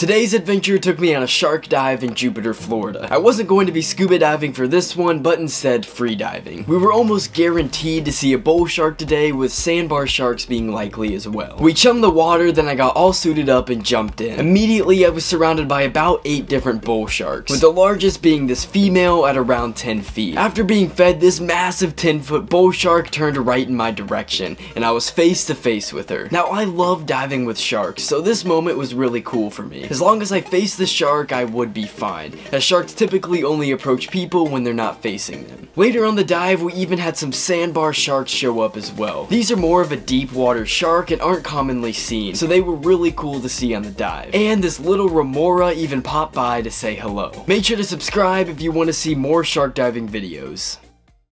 Today's adventure took me on a shark dive in Jupiter, Florida. I wasn't going to be scuba diving for this one, but instead free diving. We were almost guaranteed to see a bull shark today, with sandbar sharks being likely as well. We chummed the water, then I got all suited up and jumped in. Immediately, I was surrounded by about 8 different bull sharks, with the largest being this female at around 10 feet. After being fed, this massive 10 foot bull shark turned right in my direction, and I was face to face with her. Now, I love diving with sharks, so this moment was really cool for me. As long as I face the shark, I would be fine, as sharks typically only approach people when they're not facing them. Later on the dive, we even had some sandbar sharks show up as well. These are more of a deep water shark and aren't commonly seen, so they were really cool to see on the dive. And this little remora even popped by to say hello. Make sure to subscribe if you want to see more shark diving videos.